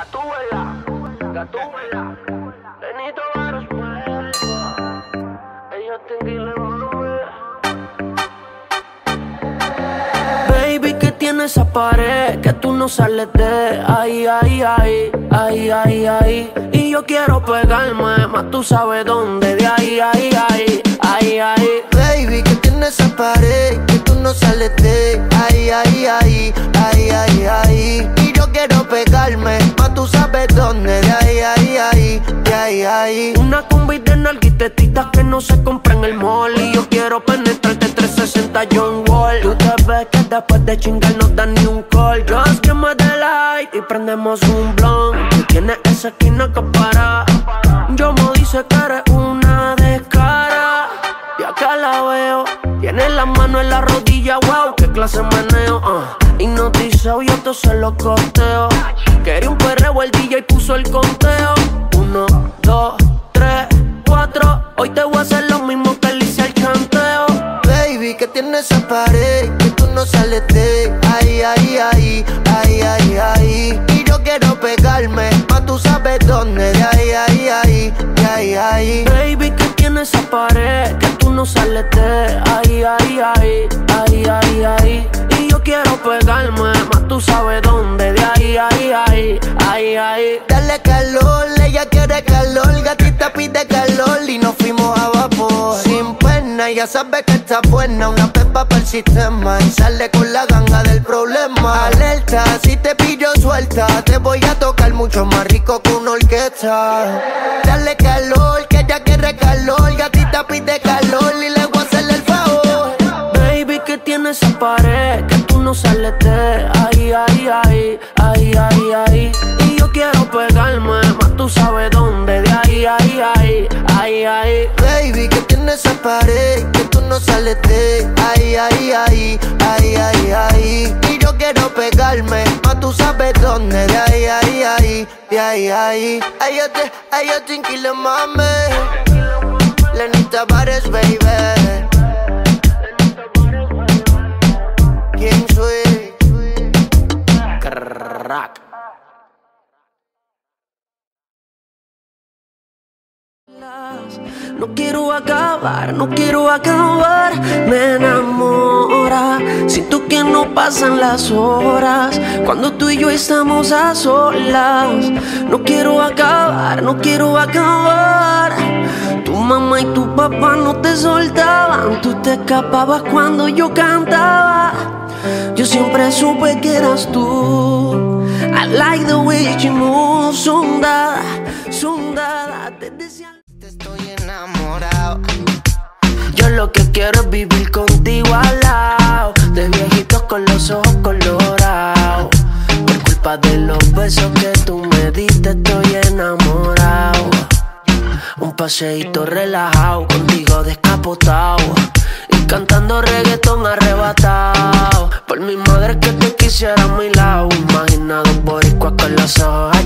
Gatúbela, Gatúbela, Benito Baros, ellos Baby, que tiene esa pared que tú no sales de ahí, ahí, ahí, ahí, ahí, ahí. Y yo quiero pegarme, más tú sabes dónde, de ahí, ahí, ahí, ahí, ahí. Baby, que tiene esa pared que tú no sales de ahí, ahí, ahí, ahí, ahí, ahí. Y yo quiero pegarme, se compra en el mall Y yo quiero penetrarte 360 John Wall. Tú te ves que después de chingar no dan ni un call. Just give me the light y prendemos un blunt. Tú tienes esa esquina que para. Yo me dice que eres una descara. Y acá la veo. Tiene la mano en la rodilla, wow, qué clase de meneo uh. Hipnotizado yo te se lo costeo. Quería un perreo, el DJ puso el conteo. Uno, dos, tres, Hoy te voy a hacer lo mismo que le hice al chanteo Baby, que tiene esa pared que tú no sales de ahí, ahí, ahí, ahí, ahí, ahí. Y yo quiero pegarme, más tú sabes dónde, de ahí, ahí, ahí, de ahí, ahí. Baby, que tiene esa pared Que tú no sales de ahí, ahí, ahí, ahí, ahí, ahí Y yo quiero pegarme, más tú sabes dónde De ahí, ahí, ahí, ahí, ahí Dale calor, ya sabe que está buena, una pepa para el sistema y sale con la ganga del problema. Alerta, si te pillo suelta, te voy a tocar mucho más rico que una orquesta. Dale calor, que ella quiere calor, gatita pide calor y le voy a hacerle el favor. Baby, que tiene esa pared Que tú no sales de ahí, ahí, ahí, ahí, ahí, ahí Y yo quiero pegarme, más tú sabes dónde De ahí, ahí, ahí, ahí, ahí Baby, que tiene esa pared no sales de ahí, ahí, ahí, ahí, ahí, ahí. Y yo quiero pegarme, más tú sabes dónde, de ahí, ahí, ahí, de ahí, ahí. Ay, yo te, ay, yo mami. Lenita Bares, baby. King Sweet. Crack. No quiero acabar, no quiero acabar, me enamora. Siento que no pasan las horas cuando tú y yo estamos a solas. No quiero acabar, no quiero acabar. Tu mamá y tu papá no te soltaban, tú te escapabas cuando yo cantaba. Yo siempre supe que eras tú. I like the way you move, lo que quiero es vivir contigo al lado De viejitos con los ojos colorados. Por culpa de los besos que tú me diste estoy enamorado. Un paseíto relajado, contigo descapotado. Y cantando reggaetón arrebatado. Por mi madre que te quisiera a mi lado Imaginado boricua con los ojos